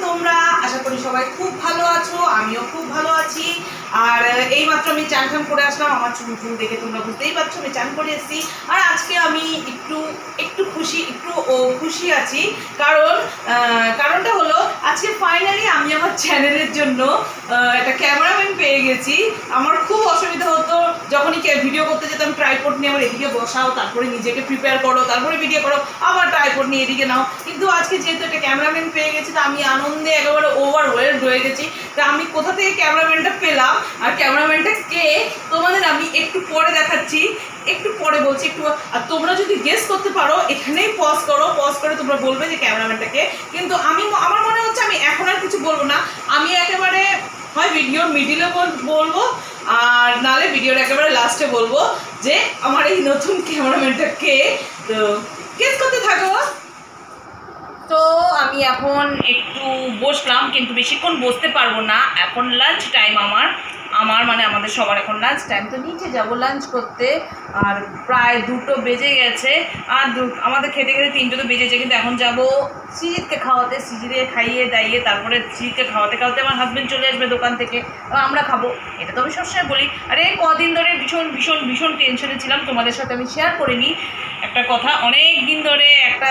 তোমরা আশা করি সবাই খুব ভালো আছো আমিও খুব ভালো আছি। আর এই মাত্র আমি চান টান করে আসলাম, আমার চুল ফুল দেখে তোমরা বুঝতেই পারছ, আমি চান করে এসেছি। আর আজকে আমি একটু একটু খুশি একটু খুশি আছি। কারণ কারণটা হলো, আজকে ফাইনালি আমি আমার চ্যানেলের জন্য একটা ক্যামেরাম্যান পেয়ে গেছি। আমার খুব অসুবিধা হতো, যখনই ভিডিও করতে যেতাম ট্রাইপড নিয়ে আমার এদিকে বসাও, তারপরে নিজেকে প্রিপেয়ার করো, তারপরে ভিডিও করো, আবার ট্রাইপড নিয়ে এদিকে নাও। কিন্তু আজকে যেহেতু একটা ক্যামেরাম্যান পেয়ে গেছি, তা আমি আনন্দে একেবারে ওভারওয়েলড হয়ে গেছি। তা আমি কোথা থেকে ক্যামেরাম্যানটা পেলাম? আর ক্যামেরাম্যানটা কে? তোমাদের আমি একটু পরে দেখাচ্ছি, একটু পরে বলছি, একটু, আর তোমরা যদি গেস করতে পারো, এখানেই পজ করো পজ করে তোমরা বলবে যে ক্যামেরাম্যানটাকে কিন্তু আমি আমার মনে হচ্ছে আমি এখন আর কিছু বলব না। আমি একেবারে, হয় ভিডিওর মিডিলে বলব, আর নালে ভিডিওর একেবারে লাস্টে বলব যে, আমার এই নতুন ক্যামেরাম্যানটা কে? তো গেস করতে থাকো। তো আমি এখন একটু বসলাম, কিন্তু বেশিক্ষণ বসতে পারব না। এখন লাঞ্চ টাইম আমার। আমার মানে আমাদের সবার এখন লাঞ্চ টাইম তো নিচে যাব লাঞ্চ করতে। আর প্রায় দুটো বেজে গেছে। আর আমাদের খেতে খেতে তিনটে তো বেজেছে, কিন্তু এখন যাব সিজিতকে খাওয়াতে। সিজিকে খাইয়ে দাইয়ে তারপরে সিজিতকে খাওয়াতে খাওয়াতে আমার হাজব্যান্ড চলে আসবে দোকান থেকে। আমরা খাব। এটা তো আমি সবসময় বলি। আরে, কদিন ধরে ভীষণ ভীষণ ভীষণ টেনশনে ছিলাম। তোমাদের সাথে আমি শেয়ার করিনি। একটা কথা, অনেক দিন ধরে একটা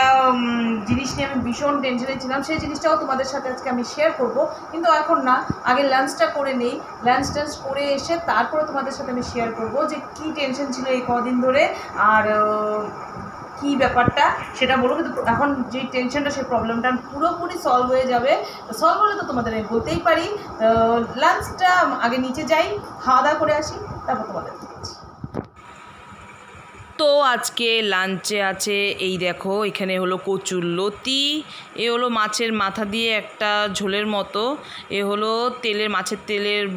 জিনিস নিয়ে আমি ভীষণ টেনশনে ছিলাম। সেই জিনিসটাও তোমাদের সাথে আজকে আমি শেয়ার করব। কিন্তু এখন না, আগে লাঞ্চটা করে নেই। লাঞ্চ টাঞ্চ করে এসে তারপরে তোমাদের সাথে আমি শেয়ার করব যে কি টেনশন ছিল এই কদিন ধরে আর কি ব্যাপারটা সেটা বলব। কিন্তু এখন যে টেনশনটা সেই প্রবলেমটা পুরোপুরি সলভ হয়ে যাবে। সলভ হলে তো তোমাদের আমি বলতেই পারি। লাঞ্চটা আগে নিচে যাই খাওয়া দাওয়া করে আসি, তারপর তোমাদের। তো আজকে লাঞ্চে আছে, এই দেখো, এখানে হলো কচুর লতি, এ হলো মাছের মাথা দিয়ে একটা ঝোলের মতো, এ হলো তেলের, মাছের তেলের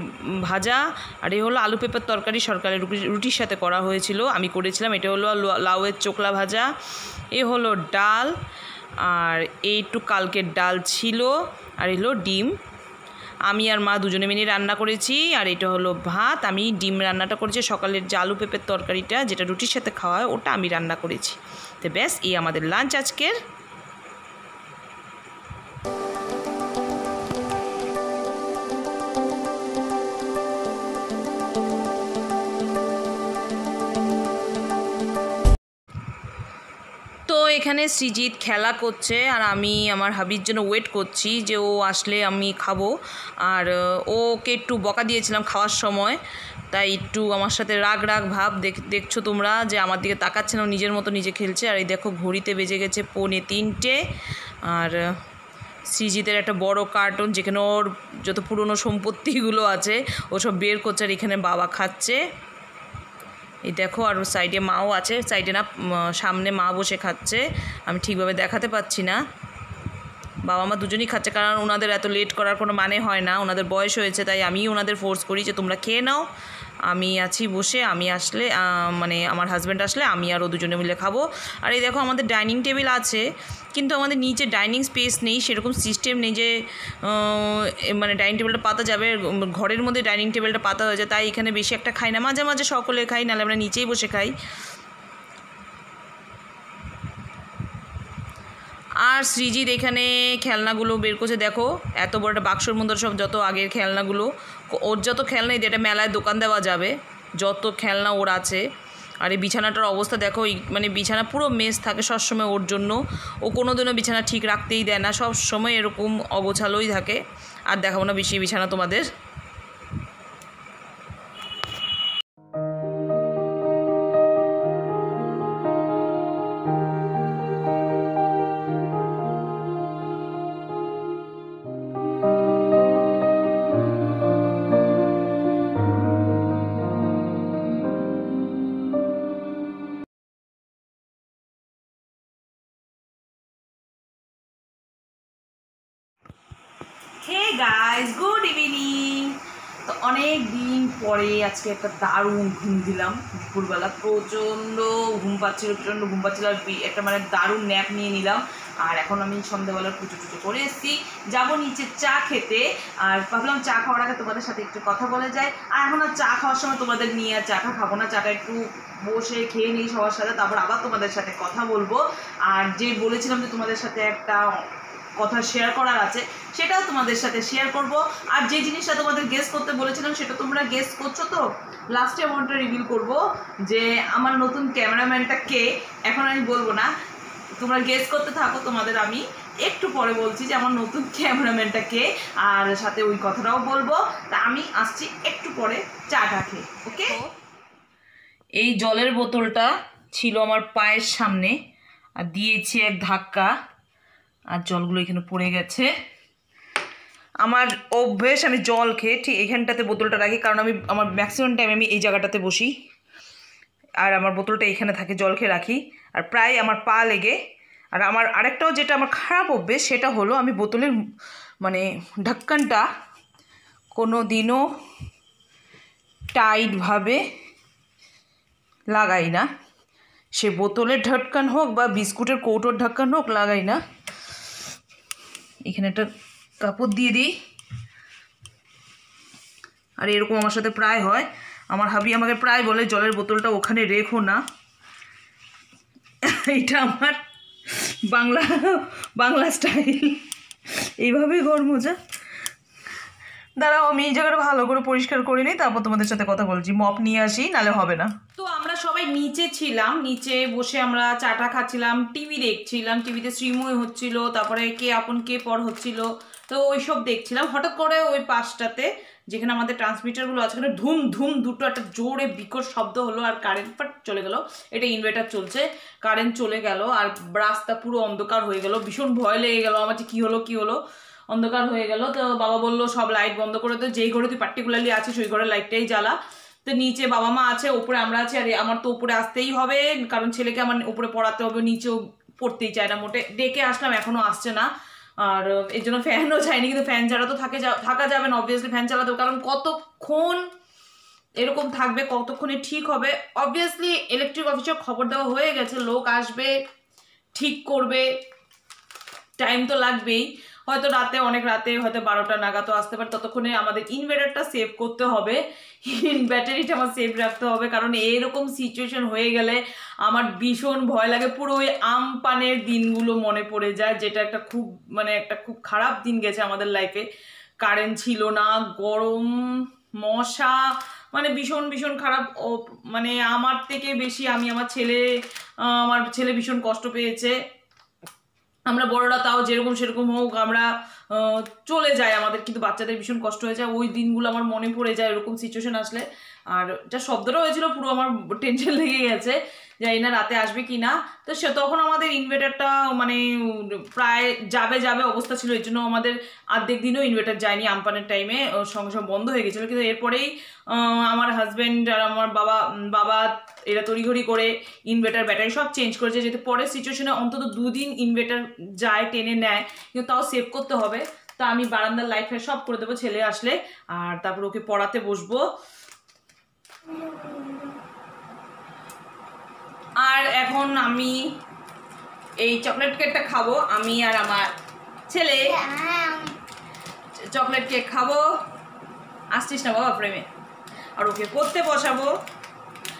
ভাজা, আর এ হলো আলু পেঁপের তরকারি সরকারের রুটি- রুটির সাথে করা হয়েছিল, আমি করেছিলাম, এটা হলো লাউয়ের চোকলা ভাজা, এ হলো ডাল, আর এইটু কালকের ডাল ছিল, আর এ হলো ডিম। আমি আর মা দুজনে মিলে রান্না করেছি, আর এটা হলো ভাত। আমি ডিম রান্নাটা করেছি সকালের যে আলু পেঁপের তরকারিটা, যেটা রুটির সাথে খাওয়া হয়, ওটা আমি রান্না করেছি। তো ব্যাস, এই আমাদের লাঞ্চ আজকের। এখানে সৃজিত খেলা করছে আর আমি আমার হাবির জন্য ওয়েট করছি যে ও আসলে আমি খাব। আর ওকে একটু বকা দিয়েছিলাম খাওয়ার সময়। তাই একটু আমার সাথে রাগ রাগ, ভাব দেখ, দেখছ তোমরা যে আমার দিকে তাকাচ্ছে না নিজের মতো নিজে খেলছে। আর এই দেখো ঘড়িতে বেজে গেছে পৌনে তিনটে। আর সৃজিতের একটা বড় কার্টুন যেখানে ওর যত পুরনো সম্পত্তিগুলো আছে, ও সব বের করছে আর এখানে বাবা খাচ্ছে। এই দেখো, আর সাইডে মাও আছে। সাইডে না সামনে মা বসে খাচ্ছে। আমি ঠিকভাবে দেখাতে পাচ্ছি না। বাবা মা দুজনেই খাচ্ছে, কারণ ওনাদের এত লেট করার কোনো মানে হয় না। ওনাদের বয়স হয়েছে, তাই আমি ওনাদের ফোর্স করি যে তোমরা খেয়ে নাও। আমি আছি বসে, আমি আসলে মানে আমার হাজব্যান্ড আসলে, আমি আর ও দুজনে মিলে খাব। আর এই দেখো আমাদের ডাইনিং টেবিল আছে, কিন্তু আমাদের নিচে ডাইনিং স্পেস নেই, সেরকম সিস্টেম নেই যে মানে ডাইনিং টেবিলটা পাতা যাবে, ঘরের মধ্যে ডাইনিং টেবিলটা পাতা হয়ে যায়, তাই এখানে বেশি একটা খাই না। মাঝে মাঝে সকলে খাই, নাহলে আমরা নিচেই বসে খাই। আর সৃজিৎ এখানে খেলনাগুলো বের করছে, দেখো, এত বড় একটা বাক্সর মধ্যে সব যত আগের খেলনাগুলো, ওর যত খেলনা এটা মেলায় দোকান দেওয়া যাবে, যত খেলনা ওর আছে। আর এই বিছানাটার অবস্থা দেখো মানে বিছানা পুরো মেস থাকে সবসময় ওর জন্য, ও কোনো দিনও বিছানা ঠিক রাখতেই দেয় না সব সময় এরকম অগোছালোই থাকে। আর দেখাবো না বেশি বিছানা তোমাদের। আজকে একটা দারুণ ঘুম দিলাম দুপুরবেলা। প্রচণ্ড ঘুম পাচ্ছিল, প্রচণ্ড ঘুম পাচ্ছিল আর একটা মানে দারুণ ন্যাপ নিয়ে নিলাম। আর এখন আমি সন্ধ্যাবেলা পুজো টুজো করে এসেছি। যাব নিচে চা খেতে। আর ভাবলাম চা খাওয়ার আগে তোমাদের সাথে একটু কথা বলে যায়। আর এখন আর চা খাওয়ার সময় তোমাদের নিয়ে আর চাটা খাব না। চাটা একটু বসে খেয়ে নিই সবার সাথে, তারপর আবার তোমাদের সাথে কথা বলব। আর যে বলেছিলাম যে তোমাদের সাথে একটা কথা শেয়ার করার আছে সেটাও তোমাদের সাথে শেয়ার করব। আর যে জিনিসটা তোমাদের গেস করতে বলেছিলাম সেটা তোমরা গেস করছ তো? লাস্টে এমনটা রিভিল করব যে আমার নতুন ক্যামেরাম্যানটা কে? এখন আমি বলব না। তোমরা গেস করতে থাকো তোমাদের আমি একটু পরে বলছি যে আমার নতুন ক্যামেরাম্যানটা কে আর সাথে ওই কথাটাও বলব। তা আমি আসছি একটু পরে চাটা খেয়ে ওকে? এই জলের বোতলটা ছিল আমার পায়ের সামনে আর দিয়েছি এক ধাক্কা। আর জলগুলো এখানে পড়ে গেছে। আমার অভ্যেস, আমি জল খেয়ে ঠিক এখানটাতে বোতলটা রাখি, কারণ আমি, আমার ম্যাক্সিমাম টাইম আমি এই জায়গাটাতে বসি। আর আমার বোতলটা এখানে থাকে, জল খেয়ে রাখি। আর প্রায় আমার পা লেগে। আর আমার আরেকটাও যেটা আমার খারাপ অভ্যেস, সেটা হলো আমি বোতলের মানে ঢাক্কানটা কোনো দিনও টাইটভাবে লাগাই না। সে বোতলের ঢাক্কান হোক বা বিস্কুটের কৌটোর ঢাক্কান হোক, লাগাই না। এখানে একটা কাপড় দিয়ে দিই। আর এরকম আমার সাথে প্রায় হয়। আমার হাবি আমাকে প্রায় বলে, জলের বোতলটা ওখানে রেখো না। এটা আমার বাংলা বাংলা স্টাইল। এইভাবেই ঘর মোজা। দাঁড়াও, আমি এই জায়গাটা ভালো করে পরিষ্কার করে নিই, তারপর তোমাদের সাথে কথা বলছি। মপ নিয়ে আসি, নালে হবে না। তো সবাই নিচে ছিলাম। নিচে বসে আমরা চাটা খাচ্ছিলাম, টিভি দেখছিলাম। টিভিতে শ্রীময় হচ্ছিল, তারপরে কে আপন কে পর হচ্ছিল। তো ওইসব দেখছিলাম। হঠাৎ করে ওই পাশটাতে, যেখানে আমাদের ট্রান্সমিটারগুলো আছে সেখানে ধুম ধুম, দুটো একটা জোরে বিকট শব্দ হলো আর কারেন্ট ফাট চলে গেল। এটা ইনভার্টার চলছে। কারেন্ট চলে গেল আর রাস্তা পুরো অন্ধকার হয়ে গেল। ভীষণ ভয় লেগে গেল। আমার যে কী হলো কী হলো? অন্ধকার হয়ে গেল। তো বাবা বলল, সব লাইট বন্ধ করে তো যেই ঘরে তুই পার্টিকুলারলি আছিস, ওই ঘরে লাইটটাই জ্বালা। তো নিচে বাবা মা আছে, ওপরে আমরা আছি, আর আমার তো উপরে আসতেই হবে, কারণ ছেলেকে আমার উপরে পড়াতে হবে, নিচেও পড়তেই চায় না, মোটে ডেকে আসলাম এখনও আসছে না। আর এর জন্য ফ্যানও চাইনি, কিন্তু ফ্যান ছাড়া তো থাকে, যা- থাকা যাবে না অবভিয়াসলি ফ্যান চালাতে কারণ কতক্ষণ এরকম থাকবে, কতক্ষণে ঠিক হবে? অবভিয়াসলি ইলেকট্রিক অফিসের খবর দেওয়া হয়ে গেছে, লোক আসবে, ঠিক করবে টাইম তো লাগবেই। হয়তো রাতে, অনেক রাতে, হয়তো বারোটা নাগাদও আসতে পারে। ততক্ষণে আমাদের ইনভার্টারটা সেভ করতে হবে। ব্যাটারিটা আমার সেভ রাখতে হবে, কারণ এরকম সিচুয়েশন হয়ে গেলে আমার ভীষণ ভয় লাগে। পুরো ওই আমপানের দিনগুলো মনে পড়ে যায়, যেটা একটা খুব মানে একটা খুব খারাপ দিন গেছে আমাদের লাইফে কারেন্ট ছিল না, গরম, মশা মানে ভীষণ ভীষণ খারাপ। মানে আমার থেকে বেশি আমি আমার ছেলে আমার ছেলে ভীষণ কষ্ট পেয়েছে। আমরা বড়রা তাও যেরকম সেরকম হোক, আমরা চলে যাই আমাদের, কিন্তু বাচ্চাদের ভীষণ কষ্ট হয়ে যায়। ওই দিনগুলো আমার মনে পড়ে যায়, এরকম সিচুয়েশন আসলে। আর যা শব্দটা হয়েছিল পুরো আমার টেনশন লেগে গেছে। জানি না রাতে আসবে কি না, তো সে তখন আমাদের ইনভার্টারটা মানে প্রায় যাবে যাবে অবস্থা ছিল। এই জন্য আমাদের অর্ধেক দিনও ইনভার্টার যায়নি, আমপানের টাইমে সঙ্গে সঙ্গে বন্ধ হয়ে গেছিল। কিন্তু এরপরেই আমার হাজব্যান্ড আর আমার বাবা বাবা, এরা তড়িঘড়ি করে ইনভার্টার ব্যাটারি সব চেঞ্জ করেছে। যেহেতু পরের সিচুয়েশনে অন্তত দুদিন ইনভার্টার যায়, টেনে নেয়, কিন্তু তাও সেভ করতে হবে। তা আমি বারান্দার লাইট সব করে দেবো, ছেলে আসলে, আর তারপর ওকে পড়াতে বসবো। আর এখন আমি এই চকলেট কেকটা খাব, আমি আর আমার ছেলে। চকলেট কেক খাব। আসছিস না বাবা প্রেমে? আর ওকে করতে বসাবো।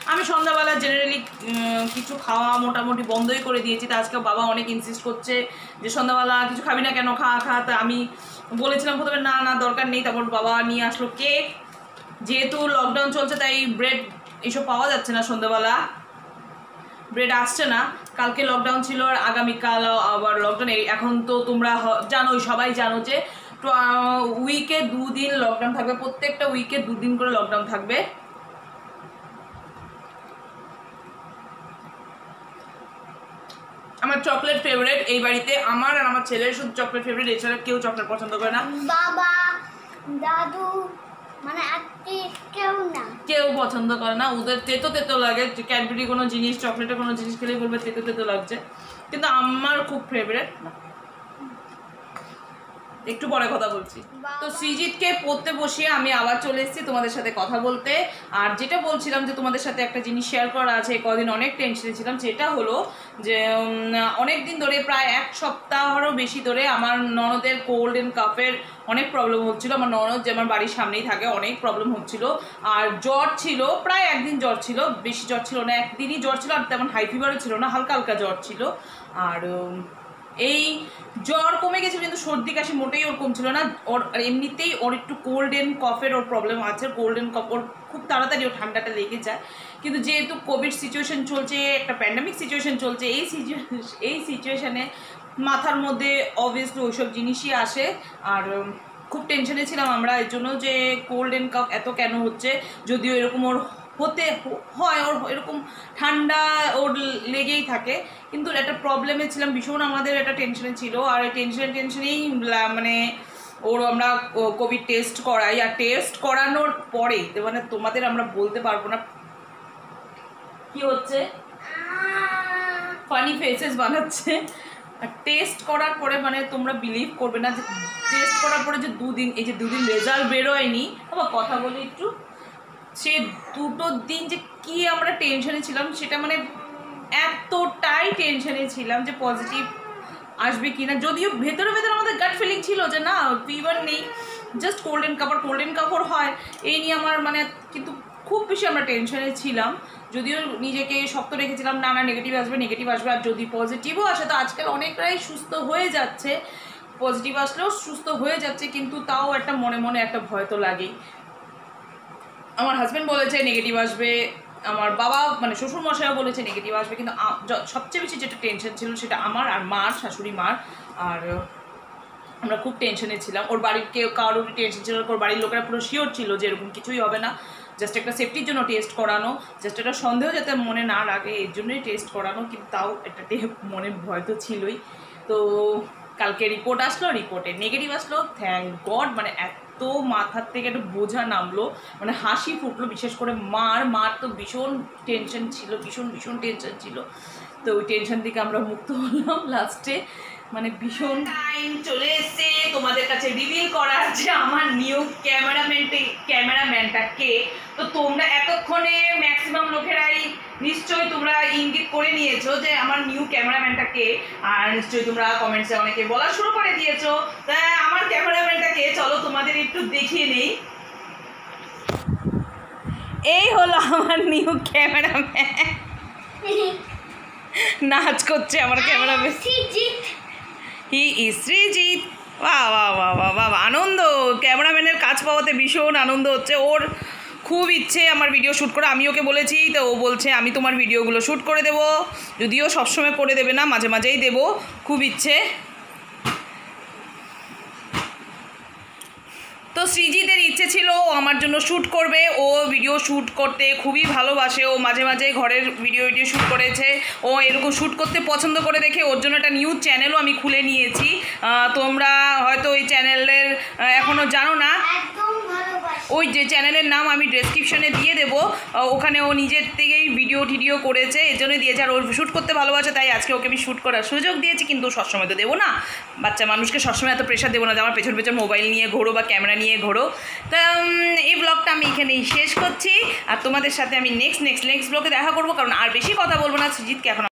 আমি সন্ধ্যাবেলা জেনারেলি কিছু খাওয়া মোটামুটি বন্ধই করে দিয়েছি। তা আজকে বাবা অনেক ইনসিস্ট করছে যে সন্ধ্যাবেলা কিছু খাবি না কেন, খা খা। তা আমি বলেছিলাম প্রথমে, না না, দরকার নেই। তারপর বাবা নিয়ে আসলো কেক যেহেতু লকডাউন চলছে, তাই ব্রেড এইসব পাওয়া যাচ্ছে না সন্ধ্যাবেলা। ব্রেড আসছে না। কালকে লকডাউন ছিল আর আগামীকাল আবার লকডাউন এখন তো তোমরা জানোই, সবাই জানো যে উইকে দুদিন লকডাউন থাকবে, প্রত্যেকটা উইকে দুদিন করে লকডাউন থাকবে। আমার চকলেট ফেভারিট এই বাড়িতে আমার আর আমার ছেলের শুধু চকলেট ফেভারিট এছাড়া কেউ চকলেট পছন্দ করে না। বাবা, দাদু মানে কেউ না। পছন্দ করে না। ওদের তেতো তেতো লাগে। ক্যাডবেরি কোনো জিনিস চকলেটের কোনো জিনিস খেলেই বলবে তেতো তেতো লাগছে। কিন্তু আমার খুব ফেভারিট একটু পরে কথা বলছি। তো সৃজিতকে পড়তে বসিয়ে আমি আবার চলে এসেছি তোমাদের সাথে কথা বলতে। আর যেটা বলছিলাম যে তোমাদের সাথে একটা জিনিস শেয়ার করা আছে কদিন অনেক টেনশনে ছিলাম যেটা হলো যে অনেক দিন ধরে প্রায় এক সপ্তাহেরও বেশি ধরে আমার ননদের কোল্ড অ্যান্ড কাফের অনেক প্রবলেম হচ্ছিল। আমার ননদ যে আমার বাড়ির সামনেই থাকে অনেক প্রবলেম হচ্ছিল। আর জ্বর ছিল প্রায় একদিন জ্বর ছিল বেশি জ্বর ছিল না একদিনই জ্বর ছিল আর তেমন হাই ফিভারও ছিল না হালকা হালকা জ্বর ছিল। আর এই জ্বর কমে গেছিল, কিন্তু সর্দি কাশি মোটেই ওর কমছিল না। ওর এমনিতেই ওর একটু কোল্ড অ্যান্ড কফের ওর প্রবলেম আছে। কোল্ড অ্যান্ড কফ ওর খুব তাড়াতাড়ি ওর ঠান্ডাটা লেগে যায়। কিন্তু যেহেতু কোভিড সিচুয়েশন চলছে, একটা প্যান্ডামিক সিচুয়েশন চলছে, এই এই সিচুয়েশানে মাথার মধ্যে অবভিয়াসলি ওইসব জিনিসই আসে। আর খুব টেনশনে ছিলাম আমরা। এর জন্য যে কোল্ড অ্যান্ড কাফ এত কেন হচ্ছে, যদিও এরকম ওর হতে হয়, ওর এরকম ঠান্ডা ওর লেগেই থাকে। কিন্তু একটা প্রবলেমে ছিলাম, ভীষণ আমাদের একটা টেনশনে ছিল। আর এই টেনশনে টেনশনেই মানে ওর আমরা কোভিড টেস্ট করাই। আর টেস্ট করানোর পরে মানে তোমাদের আমরা বলতে পারব না কি হচ্ছে? ফানি ফেসেস বানাচ্ছে। আর টেস্ট করার পরে মানে তোমরা বিলিভ করবে না যে টেস্ট করার পরে যে দুদিন, এই যে দুদিন রেজাল্ট বেরোয়নি, আবার কথা বলি একটু। সে দুটো দিন যে কি আমরা টেনশনে ছিলাম, সেটা মানে এতটাই টেনশনে ছিলাম যে পজিটিভ আসবে কি না যদিও ভেতরে ভেতরে আমাদের গাট ফিলিং ছিল যে না ফিভার নেই জাস্ট কোল্ড কাপড় কোল্ড কাপড় হয়। এই নিয়ে আমার মানে কিন্তু খুব বেশি আমরা টেনশনে ছিলাম। যদিও নিজেকে শক্ত রেখেছিলাম, না না নেগেটিভ আসবে নেগেটিভ আসবে, আর যদি পজিটিভও আসে, তো আজকাল অনেকটাই সুস্থ হয়ে যাচ্ছে। পজিটিভ আসলেও সুস্থ হয়ে যাচ্ছে, কিন্তু তাও একটা মনে মনে একটা ভয় তো লাগেই। আমার হাজব্যান্ড বলেছে নেগেটিভ আসবে আমার বাবা মানে শ্বশুর মশাইও বলেছে নেগেটিভ আসবে, কিন্তু সবচেয়ে বেশি যেটা টেনশন ছিল সেটা আমার আর মার, শাশুড়ি মার। আর আমরা খুব টেনশনে ছিলাম। ওর বাড়ির কেউ কারোরই টেনশন ছিল ওর বাড়ির লোকেরা পুরো শিওর ছিল যে এরকম কিছুই হবে না। জাস্ট একটা সেফটির জন্য টেস্ট করানো জাস্ট একটা সন্দেহ যাতে মনে না লাগে এর জন্যই টেস্ট করানো, কিন্তু তাও একটা মনে ভয় তো ছিলই। তো কালকে রিপোর্ট আসলো রিপোর্টে নেগেটিভ আসলো থ্যাংক গড মানে এত মাথার থেকে একটু বোঝা নামলো মানে হাসি ফুটলো, বিশেষ করে মার মার তো ভীষণ টেনশন ছিল, ভীষণ ভীষণ টেনশন ছিল। তো ওই টেনশন থেকে আমরা মুক্ত হলাম লাস্টে মানে ভীষণ টাইম চলে এসছে তোমাদের কাছে রিভিল করার যে আমার নিউ ক্যামেরাম্যানটি ক্যামেরাম্যানটা কে? তো তোমরা এতক্ষণে ম্যাক্সিমাম লোকেরাই নিশ্চয়ই তোমরা ইঙ্গিত করে নিয়েছো যে আমার নিউ ক্যামেরাম্যানটা কে আর নিশ্চয়ই তোমরা কমেন্টসে অনেকে বলা শুরু করে দিয়েছ। তা আমার ক্যামেরাম্যানটা কে? চলো তোমাদের একটু দেখিয়ে নেই। এই হলো আমার নিউ ক্যামেরাম্যান নাচ করছে আমার ক্যামেরাম্যান হি ইজ বা বা বাহ বাহ বাহ। আনন্দ। ক্যামেরাম্যানের কাজ পাওয়াতে ভীষণ আনন্দ হচ্ছে। ওর খুব ইচ্ছে আমার ভিডিও শ্যুট করে। আমি ওকে বলেছি, তো ও বলছে, আমি তোমার ভিডিওগুলো শ্যুট করে দেবো। যদিও সবসময় করে দেবে না, মাঝে মাঝেই দেবো। খুব ইচ্ছে। তো সৃজিতের ইচ্ছে ছিল ও আমার জন্য শ্যুট করবে। ও ভিডিও শ্যুট করতে খুবই ভালোবাসে। ও মাঝে মাঝে ঘরের ভিডিও ভিডিও শ্যুট করেছে। ও এরকম শ্যুট করতে পছন্দ করে দেখে ওর জন্য একটা নিউজ চ্যানেলও আমি খুলে নিয়েছি। তোমরা হয়তো ওই চ্যানেলের এখনও জানো না। ওই যে চ্যানেলের নাম আমি ডেসক্রিপশনে দিয়ে দেবো। ওখানে ও নিজের থেকেই ভিডিও টিডিও করেছে, এর জন্যই দিয়েছে। আর ওর শ্যুট করতে ভালোবাসে, তাই আজকে ওকে আমি শ্যুট করার সুযোগ দিয়েছি, কিন্তু সবসময় তো দেবো না। বাচ্চা মানুষকে সবসময় এত প্রেশার দেবো না, যে আমার পেছন পেছন মোবাইল নিয়ে ঘোরো বা ক্যামেরা নিয়ে ঘোরো। তা এই ব্লগটা আমি এখানেই শেষ করছি। আর তোমাদের সাথে আমি নেক্সট নেক্সট নেক্সট ব্লগে দেখা করব, কারণ আর বেশি কথা বলব না। সুজিতকে এখন